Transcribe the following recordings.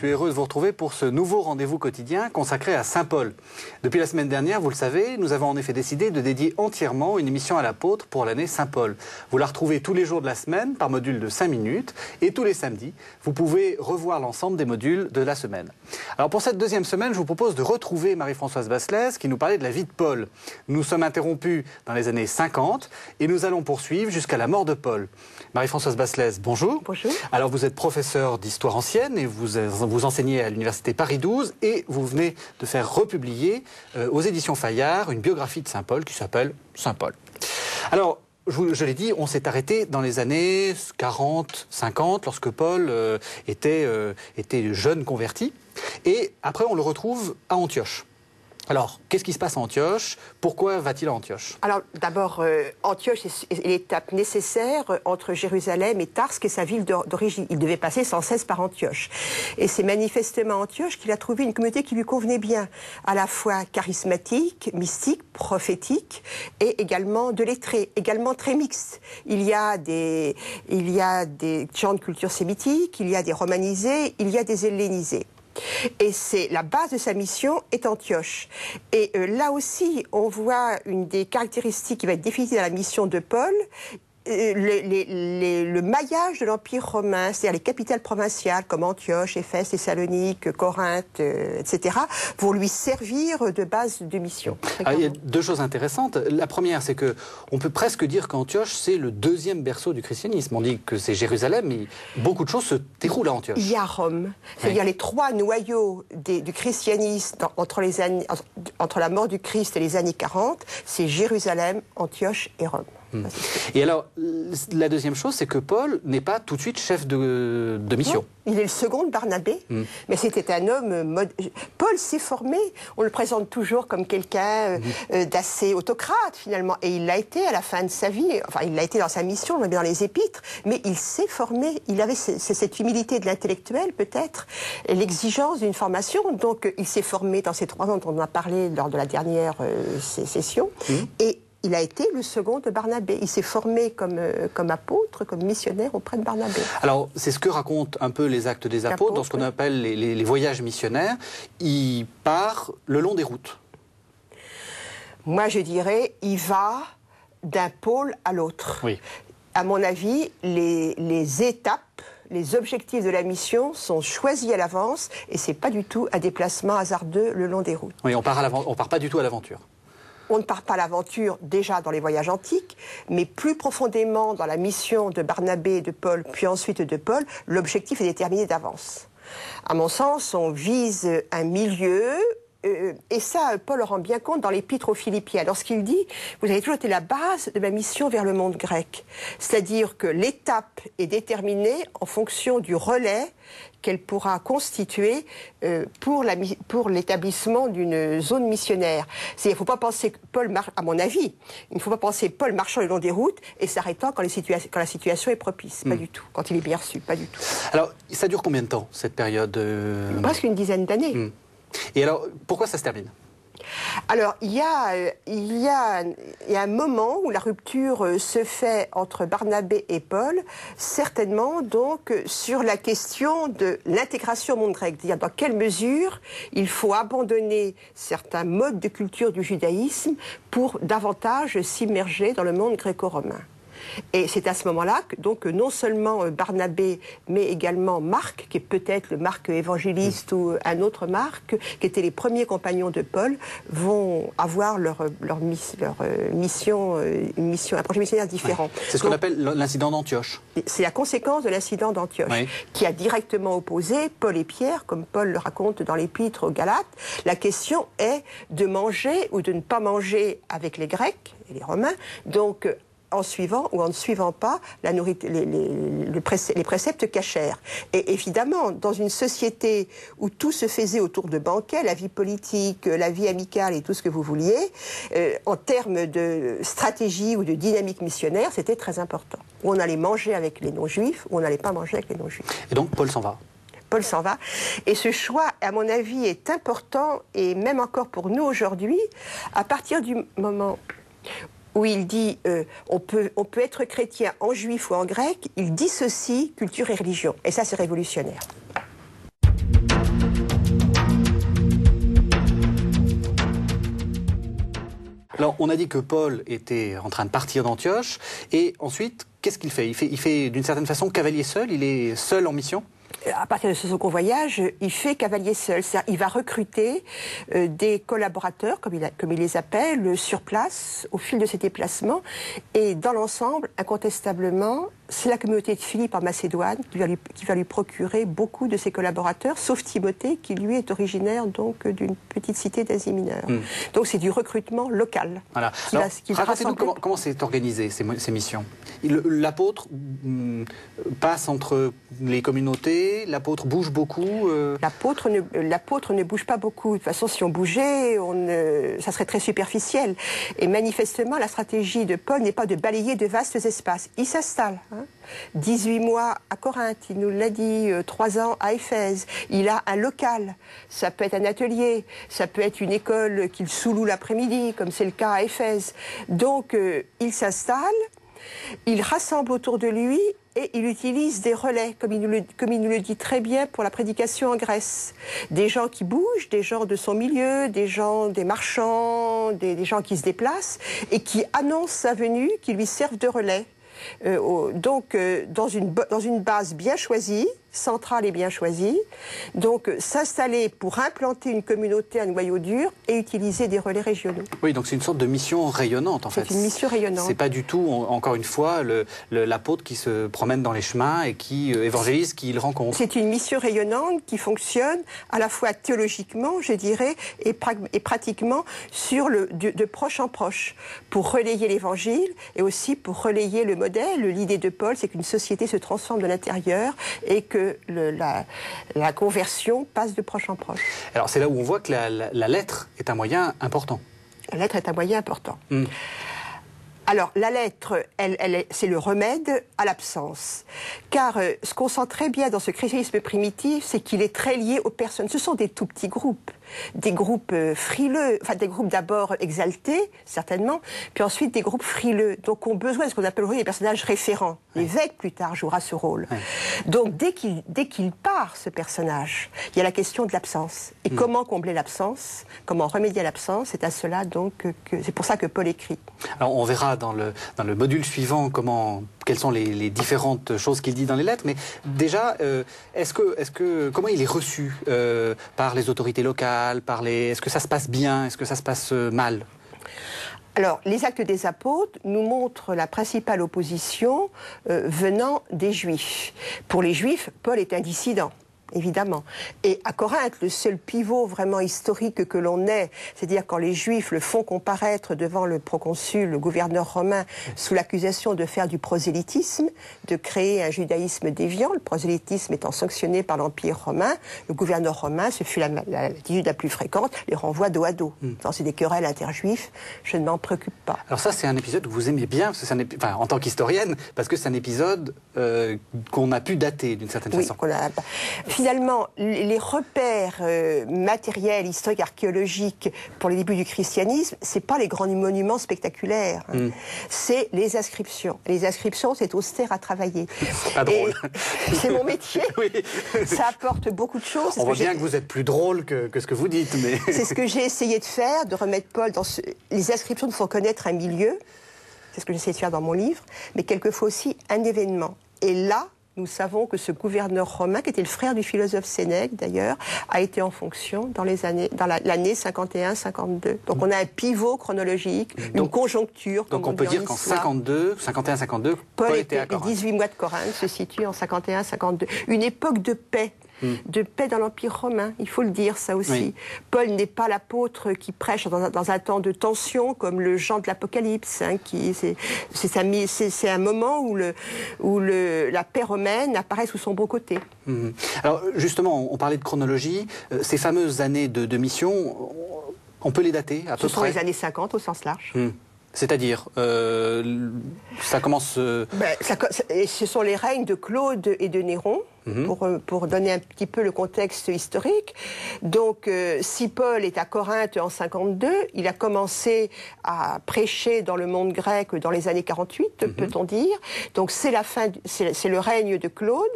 suis heureux de vous retrouver pour ce nouveau rendez-vous quotidien consacré à Saint Paul. Depuis la semaine dernière, vous le savez, nous avons en effet décidé de dédier entièrement une émission à l'apôtre pour l'année Saint Paul. Vous la retrouvez tous les jours de la semaine par module de 5 minutes et tous les samedis, vous pouvez revoir l'ensemble des modules de la semaine. Alors pour cette deuxième semaine, je vous propose de retrouver Marie-Françoise Basselès qui nous parlait de la vie de Paul. Nous sommes interrompus dans les années 50 et nous allons poursuivre jusqu'à la mort de Paul. Marie-Françoise Basselès, bonjour. Bonjour. Alors vous êtes professeur d'histoire ancienne et vous, vous enseignez à l'université Paris 12 et vous venez de faire republier euh, aux éditions Fayard une biographie de Saint Paul qui s'appelle Saint Paul. Alors je, je l'ai dit, on s'est arrêté dans les années 40, 50, lorsque Paul euh, était, euh, était jeune converti. Et après, on le retrouve à Antioche. Alors, qu'est-ce qui se passe à Antioche? Pourquoi va-t-il à Antioche? Alors, d'abord, euh, Antioche est l'étape nécessaire entre Jérusalem et Tars, qui est sa ville d'origine. Il devait passer sans cesse par Antioche. Et c'est manifestement à Antioche qu'il a trouvé une communauté qui lui convenait bien, à la fois charismatique, mystique, prophétique, et également de lettrés, également très mixte. Il y a des, il y a des gens de culture sémitique, il y a des romanisés, il y a des hellénisés. Et c'est la base de sa mission est Antioche. Et euh, là aussi, on voit une des caractéristiques qui va être définie dans la mission de Paul. Euh, le maillage de l'Empire romain, c'est-à-dire les capitales provinciales comme Antioche, Éphèse, Thessalonique, Corinthe, euh, etc., vont lui servir de base de mission. Ah, il y a deux choses intéressantes. La première, c'est que on peut presque dire qu'Antioche, c'est le deuxième berceau du christianisme. On dit que c'est Jérusalem, mais beaucoup de choses se déroulent à Antioche. Il y a Rome. C'est-à-dire les trois noyaux du christianisme entre, les années, entre la mort du Christ et les années 40, c'est Jérusalem, Antioche et Rome. Hmm. Et alors, la deuxième chose, c'est que Paul n'est pas tout de suite chef de, mission. il est le second de Barnabé, hmm. mais c'était un homme. Paul s'est formé, on le présente toujours comme quelqu'un euh, hmm. euh, d'assez autocrate finalement, et il l'a été à la fin de sa vie. Enfin, il l'a été dans sa mission, on dans les épîtres, mais il s'est formé. Il avait cette humilité de l'intellectuel peut-être, l'exigence d'une formation. Donc, il s'est formé dans ces trois ans dont on a parlé lors de la dernière euh, session, et il a été le second de Barnabé. Il s'est formé comme, euh, comme apôtre, comme missionnaire auprès de Barnabé. Alors, c'est ce que racontent un peu les actes des apôtres, dans ce qu'on appelle les, voyages missionnaires. Il part le long des routes. Moi, je dirais, il va d'un pôle à l'autre. Oui. À mon avis, les, les étapes les objectifs de la mission sont choisis à l'avance et c'est pas du tout un déplacement hasardeux le long des routes. Oui, on part, on part pas du tout à l'aventure on ne part pas à l'aventure déjà dans les voyages antiques, mais plus profondément dans la mission de Barnabé et de Paul, puis ensuite de Paul, l'objectif est déterminé d'avance. À mon sens, on vise un milieu euh, et ça, Paul rend bien compte dans l'épître aux Philippiens, lorsqu'il dit Vous avez toujours été la base de ma mission vers le monde grec. C'est-à-dire que l'étape est déterminée en fonction du relais qu'elle pourra constituer euh, pour l'établissement d'une zone missionnaire. Il ne faut pas penser Paul, à mon avis, il ne faut pas penser Paul marchant le long des routes et s'arrêtant quand, quand, la situation est propice. Pas hmm. du tout. Quand il est bien reçu, pas du tout. Alors, ça dure combien de temps, cette période euh, Presque une dizaine d'années. Hmm. Et alors, pourquoi ça se termine? Alors, il y, a, euh, il, y a, un moment où la rupture euh, se fait entre Barnabé et Paul, certainement donc sur la question de l'intégration au monde grec, c'est-à-dire dans quelle mesure il faut abandonner certains modes de culture du judaïsme pour davantage s'immerger dans le monde gréco-romain. Et c'est à ce moment-là que donc non seulement euh, Barnabé, mais également Marc, qui est peut-être le Marc évangéliste ou un autre Marc, qui étaient les premiers compagnons de Paul, vont avoir leur, leur, leur euh, mission, euh, une mission, un projet missionnaire différent. C'est ce qu'on appelle l'incident d'Antioche. C'est la conséquence de l'incident d'Antioche, qui a directement opposé Paul et Pierre, comme Paul le raconte dans l'épître aux Galates. La question est de manger ou de ne pas manger avec les Grecs et les Romains. Donc en suivant ou en ne suivant pas la les, les, préceptes cachèrent. Et évidemment, dans une société où tout se faisait autour de banquets, la vie politique, la vie amicale et tout ce que vous vouliez, euh, en termes de stratégie ou de dynamique missionnaire, c'était très important. Où on allait manger avec les non-juifs, ou on n'allait pas manger avec les non-juifs. Et donc Paul s'en va Paul s'en va. Et ce choix, à mon avis, est important, et même encore pour nous aujourd'hui, à partir du moment où il dit euh, on, peut, être chrétien en juif ou en grec, il dissocie culture et religion. Et ça, c'est révolutionnaire. Alors, on a dit que Paul était en train de partir d'Antioche, et ensuite, qu'est-ce qu'il fait, il fait d'une certaine façon cavalier seul, il est seul en mission? À partir de ce second voyage, il fait cavalier seul. Il va recruter euh, des collaborateurs, comme il, comme il, les appelle, sur place, au fil de ses déplacements. Et dans l'ensemble, incontestablement, c'est la communauté de Philippe en Macédoine qui va, lui, qui va, lui, procurer beaucoup de ses collaborateurs, sauf Timothée, qui lui est originaire donc d'une petite cité d'Asie mineure. Hmm. Donc c'est du recrutement local. Voilà. Racontez-nous comment, comment c'est organisé ces, ces missions. L'apôtre hmm, passe entre les communautés, l'apôtre bouge beaucoup. Euh... L'apôtre ne, ne, bouge pas beaucoup. De toute façon, si on bougeait, on ça serait très superficiel. Et manifestement, la stratégie de Paul n'est pas de balayer de vastes espaces. Il s'installe. Hein. 18 mois à Corinthe, il nous l'a dit, 3 euh, ans à Éphèse. Il a un local. Ça peut être un atelier, ça peut être une école qu'il sous l'après-midi, comme c'est le cas à Éphèse. Donc, euh, il s'installe, il rassemble autour de lui et il utilise des relais, comme il, nous le, dit très bien pour la prédication en Grèce. Des gens qui bougent, des gens de son milieu, des gens, des marchands, des gens qui se déplacent et qui annoncent sa venue, qui lui servent de relais. Euh, donc, euh, dans, une, dans une base bien choisie, centrale et bien choisie. Donc, euh, s'installer pour implanter une communauté, un noyau dur et utiliser des relais régionaux. Oui, donc c'est une sorte de mission rayonnante en fait. C'est une mission rayonnante. C'est pas du tout, encore une fois, l'apôtre qui se promène dans les chemins et qui évangélise, qui il rencontre. C'est une mission rayonnante qui fonctionne à la fois théologiquement, je dirais, et, et pratiquement sur le, de, de proche en proche, pour relayer l'évangile et aussi pour relayer le modèle l'idée de Paul, c'est qu'une société se transforme de l'intérieur et que la, conversion passe de proche en proche. Alors c'est là où on voit que la, lettre est un moyen important. La lettre est un moyen important. Hmm. Alors, la lettre, elle, c'est le remède à l'absence. Car euh, ce qu'on sent très bien dans ce christianisme primitif, c'est qu'il est très lié aux personnes. Ce sont des tout petits groupes des groupes euh, frileux, enfin des groupes d'abord exaltés, certainement, puis ensuite des groupes frileux, donc ont besoin de ce qu'on appelle aujourd'hui les personnages référents. L'évêque, plus tard, jouera ce rôle. Donc dès qu'il dès qu'il part, ce personnage, il y a la question de l'absence. Et hmm. comment combler l'absence? Comment remédier à l'absence? C'est à cela, donc, que c'est pour ça que Paul écrit. Alors on verra dans le, dans le module suivant comment quelles sont les, différentes choses qu'il dit dans les lettres, mais déjà, euh, comment il est reçu euh, par les autorités locales, par les, est-ce que ça se passe bien, est-ce que ça se passe euh, mal? Alors, les actes des apôtres nous montrent la principale opposition venant des Juifs. Pour les Juifs, Paul est un dissident évidemment. Et à Corinthe, le seul pivot vraiment historique que l'on ait, c'est-à-dire quand les Juifs le font comparaître devant le proconsul, le gouverneur romain, sous l'accusation de faire du prosélytisme, de créer un judaïsme déviant, le prosélytisme étant sanctionné par l'Empire romain, le gouverneur romain, ce fut l'attitude la, la, plus fréquente, les renvoie dos à dos. Hmm. C'est des querelles interjuifs, je ne m'en préoccupe pas. Alors ça, c'est un épisode que vous aimez bien, parce que un enfin, en tant qu'historienne, parce que c'est un épisode euh, qu'on a pu dater d'une certaine oui, façon finalement, les repères euh, matériels, historiques, archéologiques pour les débuts du christianisme, c'est pas les grands monuments spectaculaires, hein. hmm. c'est les inscriptions. Les inscriptions, c'est austère à travailler. Pas drôle. C'est mon métier. Ça apporte beaucoup de choses. On voit bien que vous êtes plus drôle que, ce que vous dites, mais c'est ce que j'ai essayé de faire, de remettre Paul dans ce... les inscriptions. Il faut connaître un milieu. C'est ce que j'essaie de faire dans mon livre, mais quelquefois aussi un événement. Et là, nous savons que ce gouverneur romain, qui était le frère du philosophe Sénèque d'ailleurs, a été en fonction dans les années, dans l'année 51-52. Donc on a un pivot chronologique, une conjoncture. Donc on, peut dire qu'en 52, 51-52, Paul, était à Les 18 mois de Corinthe se situent en 51-52. Une époque de paix Hmm. de paix dans l'Empire romain. Il faut le dire, ça aussi. Paul n'est pas l'apôtre qui prêche dans un, temps de tension comme le Jean de l'Apocalypse. Hein, c'est un moment où, le, où le, la paix romaine apparaît sous son beau côté. Hmm. Alors justement, on parlait de chronologie. Euh, ces fameuses années de, mission, on peut les dater à peu près Ce sont les années 50 au sens large. Hmm. C'est-à-dire, euh, ça commence. Euh, ben, ce sont les règnes de Claude et de Néron, mhm. pour, euh, pour, donner un petit peu le contexte historique. Donc, si Paul est à Corinthe en 52, il a commencé à prêcher dans le monde grec dans les années 48, mhm. peut-on dire. Donc, c'est la fin, c'est le règne de Claude.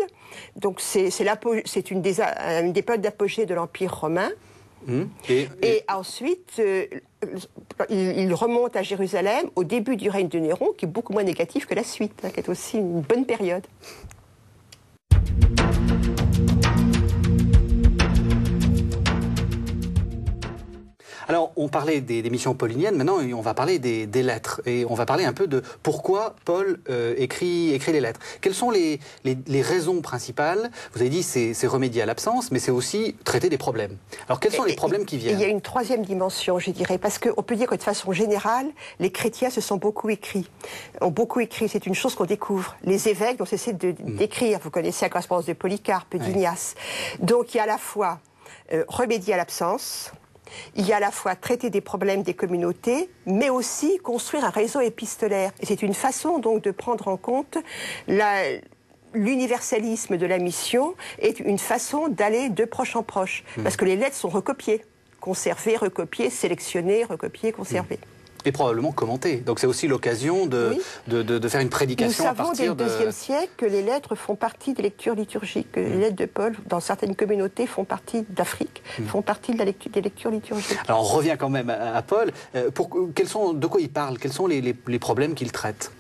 Donc, c'est une des, une des d'apogée de l'Empire romain. Mhm. Et, et... ensuite, il, remonte à Jérusalem au début du règne de Néron, qui est beaucoup moins négatif que la suite, hein, qui est aussi une bonne période. Thank you. Alors, on parlait des, missions pauliniennes, maintenant on va parler des, lettres. Et on va parler un peu de pourquoi Paul euh, écrit, écrit les lettres. Quelles sont les, raisons principales Vous avez dit c'est remédier à l'absence, mais c'est aussi traiter des problèmes. Alors, quels sont les problèmes qui viennent Il y a une troisième dimension, je dirais, parce qu'on peut dire que de façon générale, les chrétiens se sont beaucoup écrits. Ont beaucoup écrit, c'est une chose qu'on découvre. Les évêques ont cessé hmm. d'écrire. Vous connaissez la correspondance de Polycarpe, d'Ignace. Donc, il y a à la fois euh, remédier à l'absence, il y a à la fois traiter des problèmes des communautés, mais aussi construire un réseau épistolaire. Et c'est une façon donc de prendre en compte l'universalisme de la mission est une façon d'aller de proche en proche. Hmm. Parce que les lettres sont recopiées, conservées, recopiées, sélectionnées, recopiées, conservées. Et probablement commenté. Donc c'est aussi l'occasion de, de, faire une prédication à partir dès le deuxième siècle que les lettres font partie des lectures liturgiques. Que Les mm. lettres de Paul, dans certaines communautés, font partie d'Afrique, mm. font partie de la lecture, des lectures liturgiques. Alors on revient quand même à, Paul. Euh, pour, quels sont, de quoi il parle? Quels sont les, les, problèmes qu'il traite?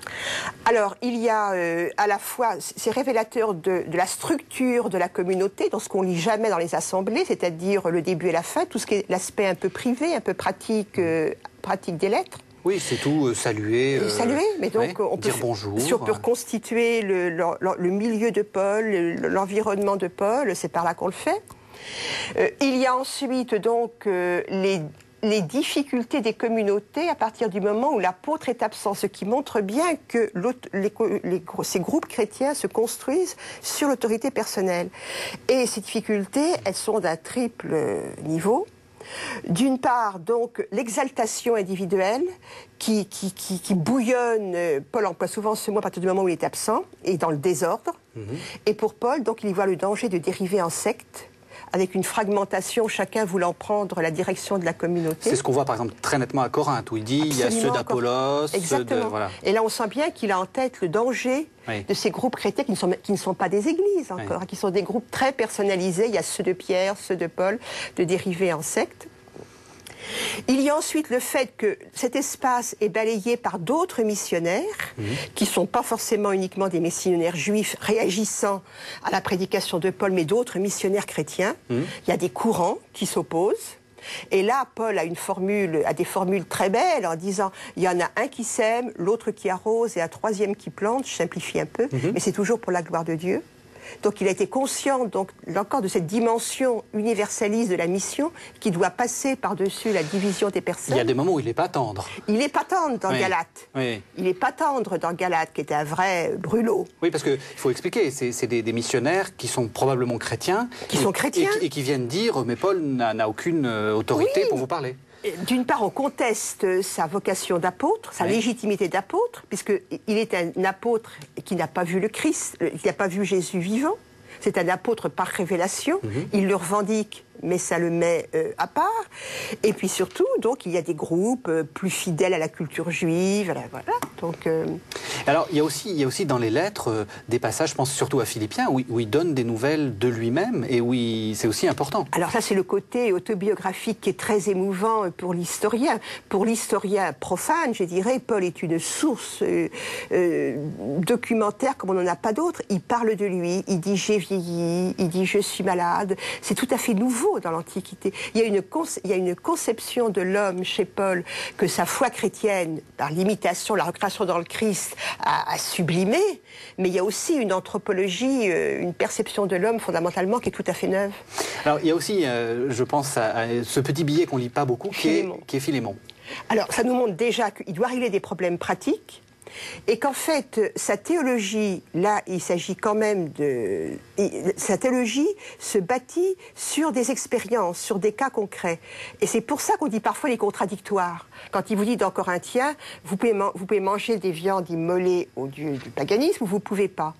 Alors il y a euh, à la fois, c'est révélateur de, de, la structure de la communauté, dans ce qu'on lit jamais dans les assemblées, c'est-à-dire le début et la fin, tout ce qui est l'aspect un peu privé, un peu pratique. Euh, pratique des lettres. Oui, c'est tout, euh, saluer. Euh, saluer, mais donc on peut, dire bonjour. Si on peut reconstituer le, le, milieu de Paul, l'environnement de Paul, c'est par là qu'on le fait. Euh, il y a ensuite donc les, les difficultés des communautés à partir du moment où l'apôtre est absent, ce qui montre bien que les, ces groupes chrétiens se construisent sur l'autorité personnelle. Et ces difficultés, elles sont d'un triple niveau. D'une part, donc, l'exaltation individuelle qui, bouillonne. Paul emploie souvent ce mot à partir du moment où il est absent et dans le désordre. Mhm. Et pour Paul, donc, il y voit le danger de dériver en secte avec une fragmentation, chacun voulant prendre la direction de la communauté. C'est ce qu'on voit par exemple très nettement à Corinthe, où il dit il y a ceux d'Apollos, ceux de... Voilà. Et là, on sent bien qu'il a en tête le danger de ces groupes chrétiens qui ne, sont, qui ne sont pas des églises encore, hein, qui sont des groupes très personnalisés. Il y a ceux de Pierre, ceux de Paul, de dériver en secte. Il y a ensuite le fait que cet espace est balayé par d'autres missionnaires, qui ne sont pas forcément uniquement des missionnaires juifs réagissant à la prédication de Paul, mais d'autres missionnaires chrétiens. Il y a des courants qui s'opposent. Et là, Paul a une formule, a des formules très belles en disant il y en a un qui sème, l'autre qui arrose et un troisième qui plante. Je simplifie un peu, mhm. mais c'est toujours pour la gloire de Dieu. Donc il a été conscient donc encore de cette dimension universaliste de la mission qui doit passer par-dessus la division des personnes. Il y a des moments où il n'est pas tendre. Il n'est pas tendre dans Galate. Il n'est pas tendre dans Galate, qui était un vrai brûlot. Oui, parce qu'il faut expliquer, c'est des, missionnaires qui sont probablement chrétiens. Qui sont chrétiens. Et, qui viennent dire, mais Paul n'a aucune euh, autorité pour vous parler d'une part, on conteste sa vocation d'apôtre, sa légitimité d'apôtre, puisqu'il est un apôtre qui n'a pas vu le Christ, qui n'a pas vu Jésus vivant. C'est un apôtre par révélation. Mhm. Il le revendique mais ça le met euh, à part. Et puis surtout, donc, il y a des groupes euh, plus fidèles à la culture juive. Voilà. Donc, euh, Alors, il y, a aussi, il y a aussi dans les lettres des passages, je pense surtout à Philippiens, où, où il donne des nouvelles de lui-même et où c'est aussi important. Alors ça, c'est le côté autobiographique qui est très émouvant pour l'historien. Pour l'historien profane, je dirais, Paul est une source documentaire comme on n'en a pas d'autres. Il parle de lui, il dit j'ai vieilli, il dit je suis malade. C'est tout à fait nouveau dans l'Antiquité. Il, y a une il y a une conception de l'homme chez Paul que sa foi chrétienne, par l'imitation, la recréation dans le Christ, a, sublimé, mais il y a aussi une anthropologie, euh, une perception de l'homme fondamentalement qui est tout à fait neuve. Alors il y a aussi, euh, je pense, à, ce petit billet qu'on lit pas beaucoup, qui est, qui est Philémon. Alors ça nous montre déjà qu'il doit régler des problèmes pratiques, et qu'en fait, sa théologie, là, il s'agit quand même de... Sa théologie se bâtit sur des expériences, sur des cas concrets. Et c'est pour ça qu'on dit parfois les contradictoires. Quand il vous dit dans Corinthiens, vous pouvez, vous pouvez manger des viandes immolées au dieu du paganisme ou vous ne pouvez pas.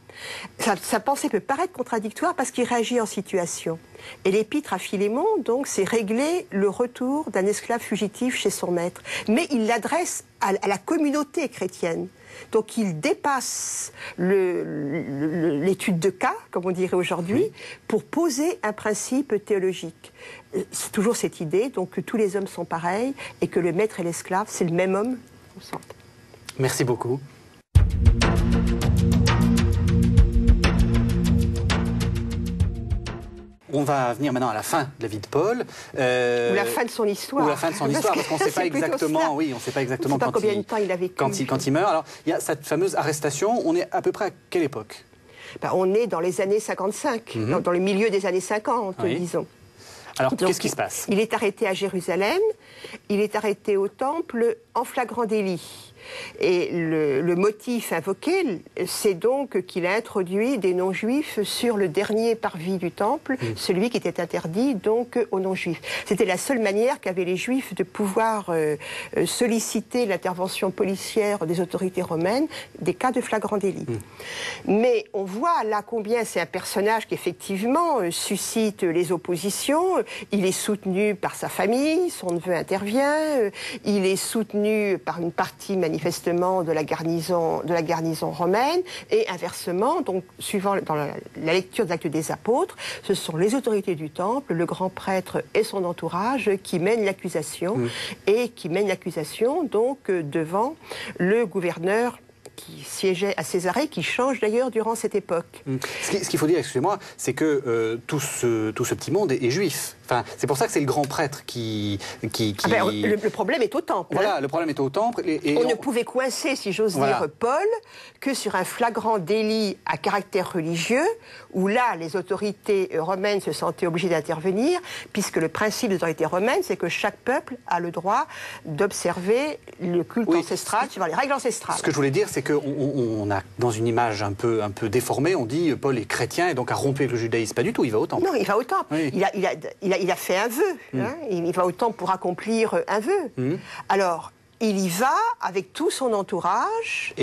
Sa, pensée peut paraître contradictoire parce qu'il réagit en situation. Et l'épître à Philémon, donc, c'est régler le retour d'un esclave fugitif chez son maître. Mais il l'adresse à, la communauté chrétienne. Donc il dépasse l'étude de cas, comme on dirait aujourd'hui, pour poser un principe théologique. C'est toujours cette idée donc que tous les hommes sont pareils et que le maître et l'esclave, c'est le même homme. Merci beaucoup. On va venir maintenant à la fin de la vie de Paul. Euh, ou la fin de son histoire. Ou la fin de son histoire, parce qu'on ne sait pas exactement, oui, on sait pas exactement quand, combien il, de temps il a vécu. Quand il, quand il meurt. Alors, il y a cette fameuse arrestation. On est à peu près à quelle époque? Ben, On est dans les années 55, mhm. dans, le milieu des années 50, disons. Alors, qu'est-ce qui se passe? Il est arrêté à Jérusalem, il est arrêté au temple en flagrant délit. Et le, motif invoqué, c'est donc qu'il a introduit des non-juifs sur le dernier parvis du temple, mm. celui qui était interdit donc aux non-juifs. C'était la seule manière qu'avaient les juifs de pouvoir euh, euh, solliciter l'intervention policière des autorités romaines des cas de flagrant délit. Mm. Mais on voit là combien c'est un personnage qui effectivement euh, suscite les oppositions. Il est soutenu par sa famille, son neveu intervient, il est soutenu par une partie manifestement de la garnison, de la garnison romaine, et inversement, donc suivant dans la, lecture des actes des apôtres, ce sont les autorités du temple, le grand prêtre et son entourage qui mènent l'accusation mmh. et qui mènent l'accusation donc devant le gouverneur qui siégeait à Césarée, qui change d'ailleurs durant cette époque. Mmh. Ce qu'il faut dire, excusez-moi, c'est que euh, tout, ce, tout ce petit monde est juif c'est pour ça que c'est le grand prêtre qui. qui, ah ben, le, problème est au temple. Voilà, hein. le problème est au temple. Et, on, ne pouvait coincer, si j'ose dire, Paul, que sur un flagrant délit à caractère religieux, où là, les autorités romaines se sentaient obligées d'intervenir, puisque le principe des autorités romaines, c'est que chaque peuple a le droit d'observer le culte ancestral suivant les règles ancestrales. Ce que je voulais dire, c'est qu'on on a, dans une image un peu, un peu déformée, on dit Paul est chrétien et donc a rompu le judaïsme. Pas du tout, il va au temple. Non, il va au temple. Il, a, il, a, il, il a fait un vœu. Mm. Hein. il, va au temple pour accomplir un vœu. Mm. Alors, il y va avec tout son entourage,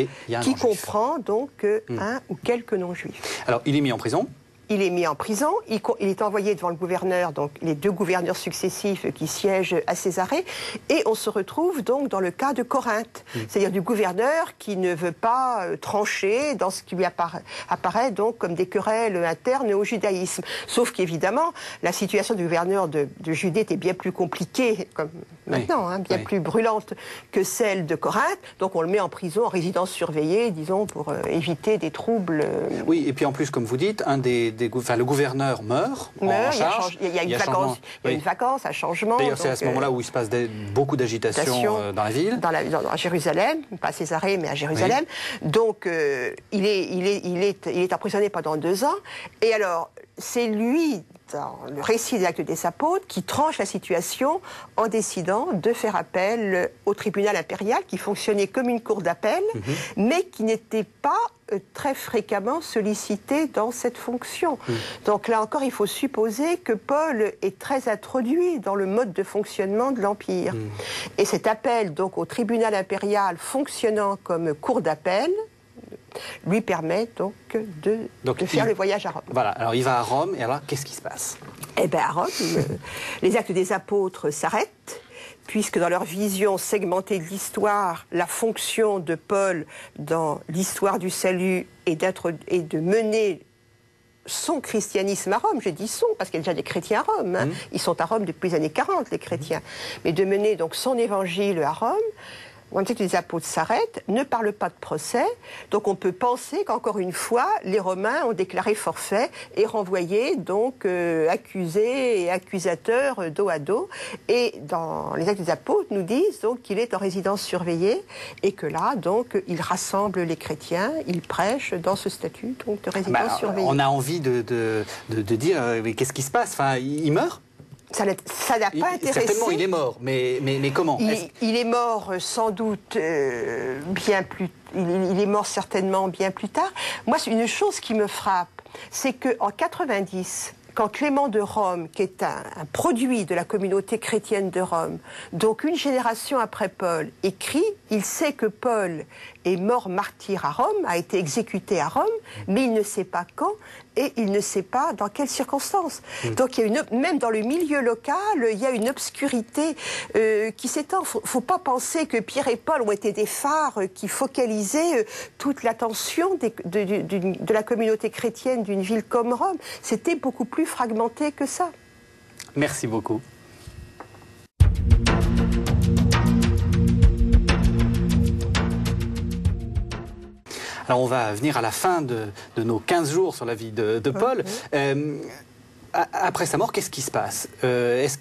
qui comprend donc mm. un ou quelques non-juifs. Alors, il est mis en prison il est mis en prison, il, est envoyé devant le gouverneur, donc les deux gouverneurs successifs qui siègent à Césarée, et on se retrouve donc dans le cas de Corinthe, mm. c'est-à-dire du gouverneur qui ne veut pas euh, trancher dans ce qui lui apparaît, donc comme des querelles internes au judaïsme. Sauf qu'évidemment, la situation du gouverneur de, Judée était bien plus compliquée, comme maintenant, hein, bien plus brûlante que celle de Corinthe, donc on le met en prison, en résidence surveillée, disons, pour euh, éviter des troubles. Euh, oui, et puis en plus, comme vous dites, un des le gouverneur meurt. il, y a, une, vacance, une vacance, un changement. D'ailleurs, c'est à ce moment-là où il se passe beaucoup d'agitation euh, dans la ville. Dans, la, à Jérusalem, pas à Césarée, mais à Jérusalem. Donc, euh, il, est, il, est, il, est, il est emprisonné pendant deux ans. Et alors, c'est lui, dans le récit des actes des apôtres, qui tranche la situation en décidant de faire appel au tribunal impérial, qui fonctionnait comme une cour d'appel, mhm. mais qui n'était pas euh, très fréquemment sollicité dans cette fonction. Donc là encore, il faut supposer que Paul est très introduit dans le mode de fonctionnement de l'Empire. Et cet appel donc au tribunal impérial fonctionnant comme cour d'appel, lui permet donc de, faire le voyage à Rome. Voilà, alors il va à Rome, et alors qu'est-ce qui se passe? Eh bien à Rome, euh, les actes des apôtres s'arrêtent, puisque dans leur vision segmentée de l'histoire, la fonction de Paul dans l'histoire du salut est, est de mener son christianisme à Rome, je dis son, parce qu'il y a déjà des chrétiens à Rome, hein. mmh. ils sont à Rome depuis les années 40, les chrétiens, mais de mener donc son évangile à Rome, on sait que les apôtres s'arrêtent, ne parlent pas de procès, donc on peut penser qu'encore une fois, les Romains ont déclaré forfait et renvoyé donc euh, accusés et accusateurs euh, dos à dos. Et dans les actes des apôtres, nous disent donc qu'il est en résidence surveillée et que là, donc, il rassemble les chrétiens, il prêche dans ce statut donc, de résidence bah, surveillée. On a envie de, de, de, dire, euh, mais qu'est-ce qui se passe? Enfin, Il meurt? Ça n'a pas intéressé. Certainement, il est mort, mais, mais, mais comment il, est mort euh, sans doute euh, bien plus. Il, est mort certainement bien plus tard. Moi, c'est une chose qui me frappe, c'est qu'en 90, quand Clément de Rome, qui est un, produit de la communauté chrétienne de Rome, donc une génération après Paul, écrit, il sait que Paul est mort martyr à Rome, a été exécuté à Rome, mais il ne sait pas quand et il ne sait pas dans quelles circonstances. Mm. Donc il y a une, même dans le milieu local, il y a une obscurité euh, qui s'étend. Faut, faut pas penser que Pierre et Paul ont été des phares qui focalisaient euh, toute l'attention de, de la communauté chrétienne d'une ville comme Rome. C'était beaucoup plus fragmenté que ça. Merci beaucoup. Alors on va venir à la fin de, nos 15 jours sur la vie de, Paul. Euh, après sa mort, qu'est-ce qui se passe? Euh, Est-ce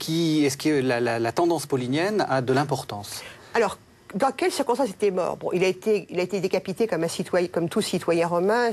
que la, la, tendance paulinienne a de l'importance? Alors, dans quelles circonstances il était mort? Bon, il, a été, il a été décapité comme, un citoyen, comme tout citoyen romain,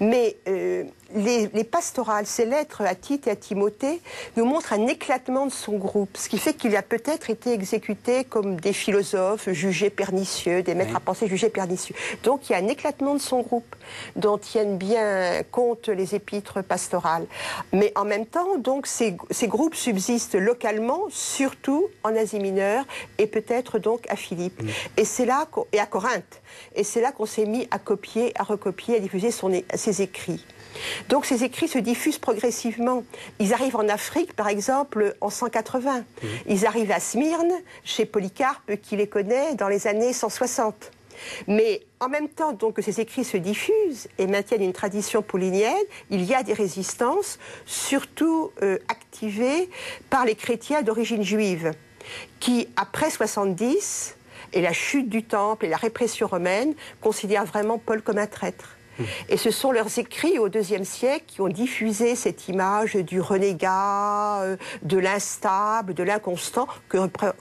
mais euh, les, pastorales, ces lettres à Tite et à Timothée, nous montrent un éclatement de son groupe, ce qui fait qu'il a peut-être été exécuté comme des philosophes jugés pernicieux, des maîtres à penser jugés pernicieux. Donc il y a un éclatement de son groupe, dont tiennent bien compte les épîtres pastorales. Mais en même temps, donc ces, ces groupes subsistent localement, surtout en Asie mineure, et peut-être donc à Philippe. Mm. Et c'est là et à Corinthe. Et c'est là qu'on s'est mis à copier, à recopier, à diffuser son, ses écrits. Donc ces écrits se diffusent progressivement. Ils arrivent en Afrique, par exemple, en 180. Mmh. Ils arrivent à Smyrne, chez Polycarpe, qui les connaît dans les années 160. Mais en même temps donc, que ces écrits se diffusent et maintiennent une tradition paulinienne, il y a des résistances, surtout euh, activées par les chrétiens d'origine juive, qui, après 70, et la chute du temple et la répression romaine, considèrent vraiment Paul comme un traître. Et ce sont leurs écrits au IIe siècle qui ont diffusé cette image du renégat, euh, de l'instable, de l'inconstant, que,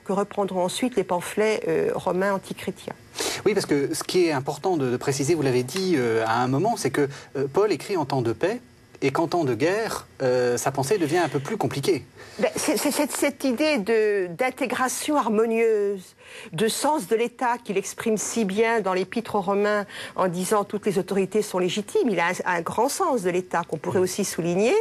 reprendront ensuite les pamphlets euh, romains antichrétiens. Oui, parce que ce qui est important de, préciser, vous l'avez dit euh, à un moment, c'est que Paul écrit en temps de paix, et qu'en temps de guerre, sa pensée devient un peu plus compliquée. Ben, c'est cette idée d'intégration harmonieuse de sens de l'État qu'il exprime si bien dans l'épître aux Romains en disant toutes les autorités sont légitimes. Il a un, grand sens de l'État qu'on pourrait aussi souligner.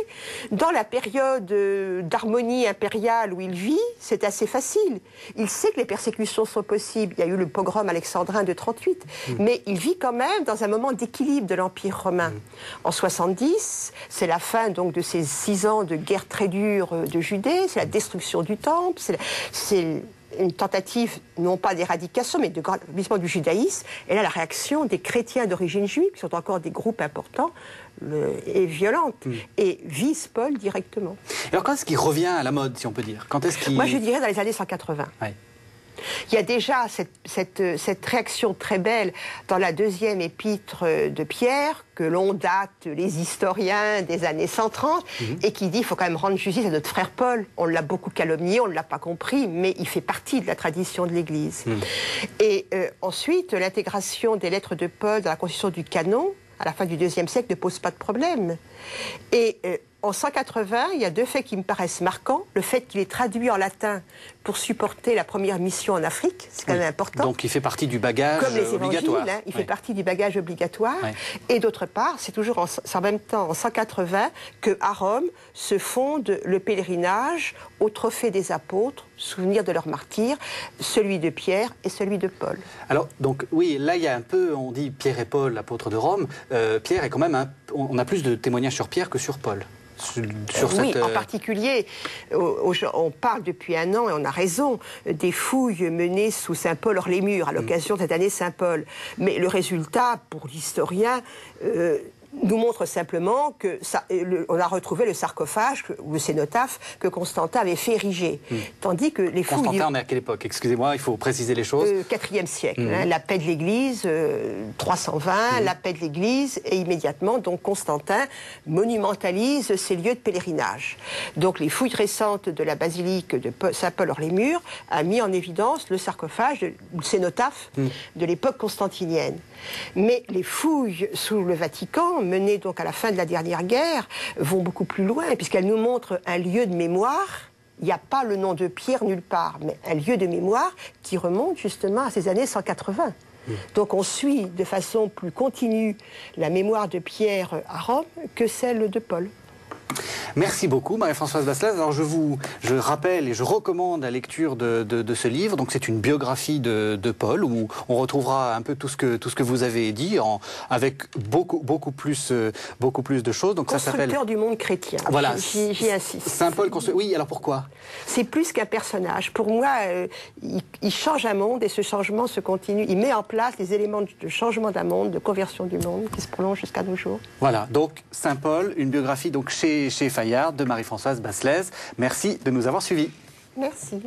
Dans la période euh, d'harmonie impériale où il vit, c'est assez facile. Il sait que les persécutions sont possibles. Il y a eu le pogrom alexandrin de 38, mm. mais il vit quand même dans un moment d'équilibre de l'Empire romain. Mm. En 70, c'est la fin donc de ces six ans de guerre très dure euh, de Judée, c'est la destruction du temple, c'est une tentative, non pas d'éradication, mais de grandissement du judaïsme. Et là, la réaction des chrétiens d'origine juive, qui sont encore des groupes importants, est violente hmm. et vise Paul directement. Alors quand est-ce qu'il revient à la mode, si on peut dire? Quand est-ce Moi, je dirais dans les années 180. Il y a déjà cette, réaction très belle dans la deuxième épître de Pierre, que l'on date les historiens des années 130, mhm. et qui dit qu'il faut quand même rendre justice à notre frère Paul. On l'a beaucoup calomnié, on ne l'a pas compris, mais il fait partie de la tradition de l'Église. Mhm. Et euh, ensuite, l'intégration des lettres de Paul dans la constitution du canon, à la fin du deuxième siècle, ne pose pas de problème. Et euh, en 180, il y a deux faits qui me paraissent marquants. Le fait qu'il est traduit en latin pour supporter la première mission en Afrique, c'est quand même important. Donc il fait partie du bagage Comme les obligatoire. Hein, il fait partie du bagage obligatoire. Et d'autre part, c'est toujours en, même temps, en 180, que à Rome se fonde le pèlerinage au trophée des apôtres, souvenir de leur martyrs, celui de Pierre et celui de Paul. Alors, donc oui, là il y a un peu, on dit Pierre et Paul, l'apôtre de Rome. Euh, Pierre est quand même, un, on a plus de témoignages sur Pierre que sur Paul oui, en euh, particulier, on parle depuis un an, et on a raison, des fouilles menées sous Saint-Paul hors les murs à l'occasion de cette année Saint-Paul. Mais le résultat, pour l'historien, euh, nous montre simplement que ça, on a retrouvé le sarcophage ou le cénotaphe que Constantin avait fait ériger. Hmm. Tandis que les fouilles... Constantin, on est à quelle époque? Excusez-moi, il faut préciser les choses. Euh, 4 siècle, hmm. hein, la paix de l'Église, 320, euh, hmm. la paix de l'Église, et immédiatement, donc Constantin monumentalise ces lieux de pèlerinage. Donc les fouilles récentes de la basilique de Saint-Paul-hors-les-Murs a mis en évidence le sarcophage, ou le cénotaphe de l'époque constantinienne. Mais les fouilles sous le Vatican, menées donc à la fin de la dernière guerre, vont beaucoup plus loin, puisqu'elles nous montrent un lieu de mémoire. Il n'y a pas le nom de Pierre nulle part, mais un lieu de mémoire qui remonte justement à ces années 180. Donc on suit de façon plus continue la mémoire de Pierre à Rome que celle de Paul. Merci beaucoup, Marie-Françoise Basselès. Alors, je vous je rappelle et je recommande la lecture de, de, ce livre. Donc, c'est une biographie de, de, Paul où on retrouvera un peu tout ce que, tout ce que vous avez dit en, avec beaucoup, beaucoup, plus, euh, beaucoup plus de choses. Donc, ça s'appelle. du monde chrétien. Voilà. J'y insiste. Saint Paul, oui, alors pourquoi? C'est plus qu'un personnage. Pour moi, euh, il, il, change un monde et ce changement se continue. Il met en place les éléments de changement d'un monde, de conversion du monde qui se prolonge jusqu'à nos jours. Voilà. Donc, Saint Paul, une biographie donc chez, chez de Marie-Françoise Basselès. Merci de nous avoir suivis. Merci.